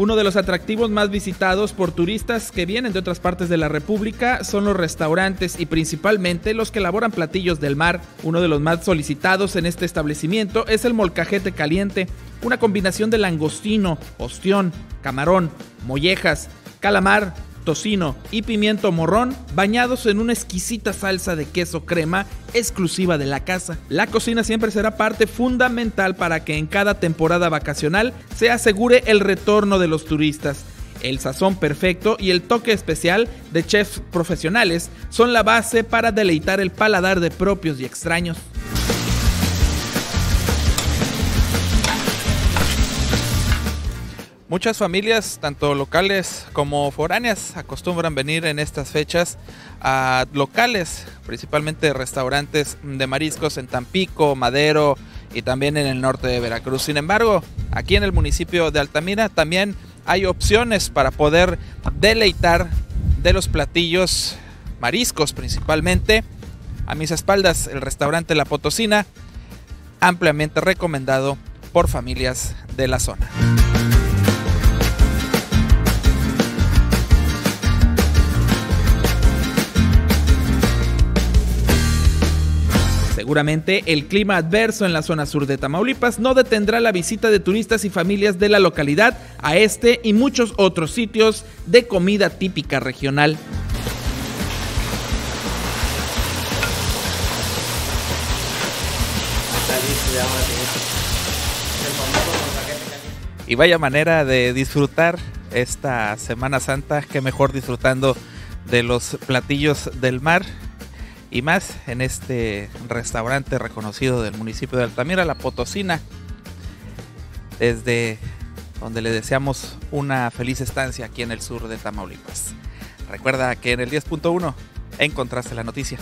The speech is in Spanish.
Uno de los atractivos más visitados por turistas que vienen de otras partes de la República son los restaurantes y principalmente los que elaboran platillos del mar. Uno de los más solicitados en este establecimiento es el molcajete caliente, una combinación de langostino, ostión, camarón, mollejas, calamar, tocino y pimiento morrón bañados en una exquisita salsa de queso crema exclusiva de la casa. La cocina siempre será parte fundamental para que en cada temporada vacacional se asegure el retorno de los turistas. El sazón perfecto y el toque especial de chefs profesionales son la base para deleitar el paladar de propios y extraños. Muchas familias, tanto locales como foráneas, acostumbran venir en estas fechas a locales, principalmente restaurantes de mariscos en Tampico, Madero y también en el norte de Veracruz. Sin embargo, aquí en el municipio de Altamira también hay opciones para poder deleitar de los platillos mariscos principalmente. A mis espaldas el restaurante La Potosina, ampliamente recomendado por familias de la zona. Seguramente el clima adverso en la zona sur de Tamaulipas no detendrá la visita de turistas y familias de la localidad a este y muchos otros sitios de comida típica regional. Y vaya manera de disfrutar esta Semana Santa, que mejor disfrutando de los platillos del mar y más en este restaurante reconocido del municipio de Altamira, La Potosina, desde donde le deseamos una feliz estancia aquí en el sur de Tamaulipas. Recuerda que en el 10.1 encontraste la noticia.